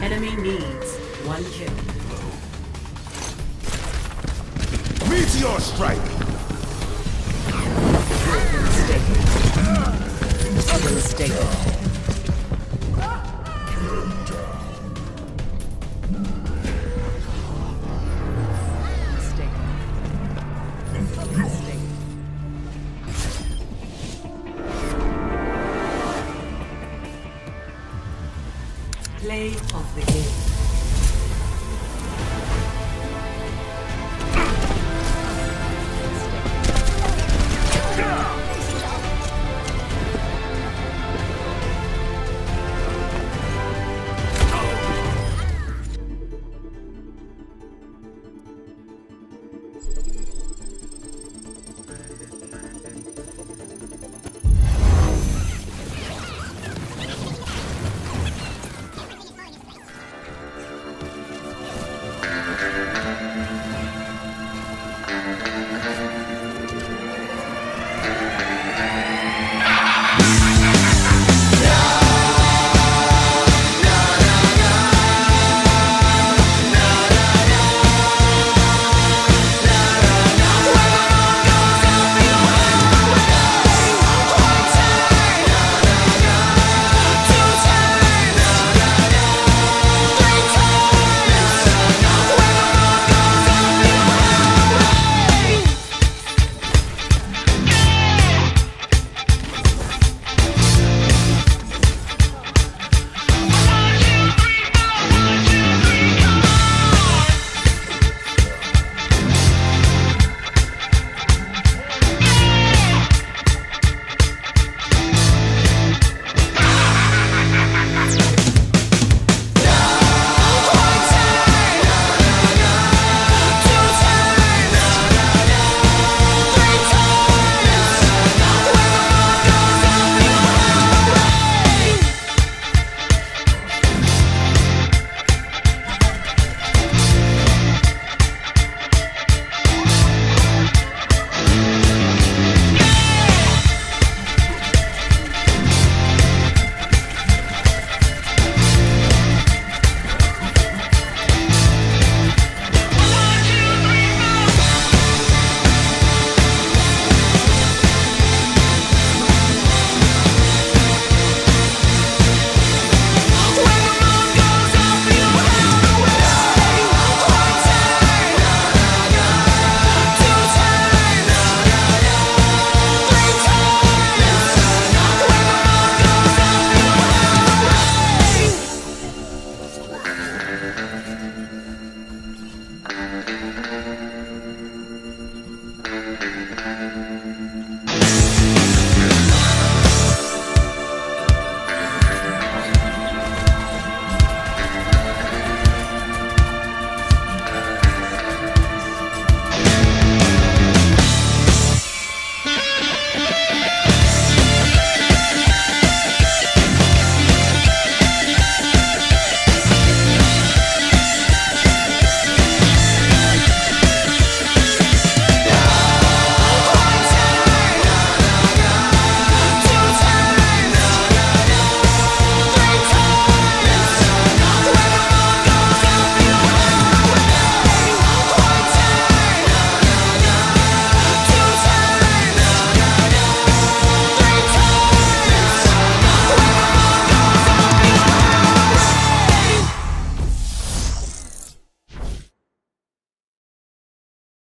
Enemy needs one kill. Meteor strike! Of the game.